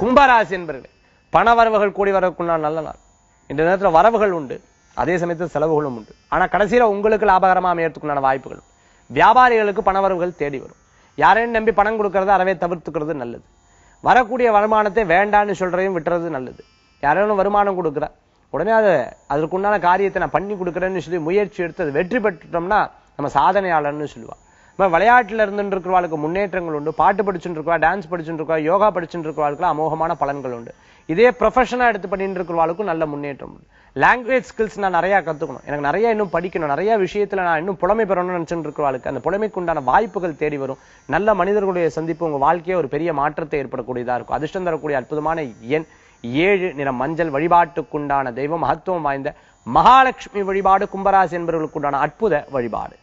கும்பராசி என்பவர்களே பண வரவுகள் கூடி வரக்குண்டான நல்ல நாள். இந்த நேரத்தில் வரவுகள் உண்டு அதே சமயத்தில் செலவுகளும் உண்டு. ஆனால் கடைசியில் உங்களுக்கு லாபகரமாக அமையறதுக்குண்டான வாய்ப்புகள். வியாபாரிகளுக்கு பண வரவுகள் தேடி வரும். யாரையும் நம்பி பணம் கொடுக்கறத அறவே தவிர்த்துக்கிறது நல்லது. வரக்கூடிய வருமானத்தை வேண்டான்னு சொல்றதையும் விட்டுறது நல்லது. யாரும் வருமானம் கொடுக்குற உடனே அதை அதற்குண்டான காரியத்தை நான் பண்ணி கொடுக்குறேன்னு சொல்லி முயற்சி எடுத்து அது வெற்றி பெற்றுட்டோம்னா நம்ம சாதனையாளர்னு சொல்லுவான் விளையாட்டுல இருந்துட்டு இருக்கிறவாளுக்கு முன்னேற்றங்கள் உண்டு. பாட்டு படிச்சுட்டு இருக்கவா டான்ஸ் படிச்சுட்டு இருக்கவா யோகா படிச்சுட்டு இருக்கிறவாளுக்கு அமோகமான பலன்கள் உண்டு. இதே ப்ரொஃபஷனா எடுத்து பண்ணிட்டு இருக்கிறவாளுக்கும் நல்ல முன்னேற்றம் உண்டு. லாங்குவேஜ் ஸ்கில்ஸ் நான் நிறைய கத்துக்கணும். எனக்கு நிறைய இன்னும் படிக்கணும். நிறைய விஷயத்துல நான் இன்னும் புலமை பெறணும்னு நினைச்சுட்டு இருக்கிறவாளுக்கு அந்த புலமைக்கு உண்டான வாய்ப்புகள் தேடி வரும். நல்ல மனிதர்களுடைய சந்திப்பு உங்க வாழ்க்கையே ஒரு பெரிய மாற்றத்தை ஏற்படக்கூடியதா இருக்கும். அதிர்ஷ்டம் தரக்கூடிய அற்புதமான எண் ஏழு நிற மஞ்சள் வழிபாட்டுக்குண்டான தெய்வம் மகத்துவம் வாய்ந்த மகாலட்சுமி வழிபாடு கும்பராசி என்பவர்களுக்குண்டான அற்புத வழிபாடு.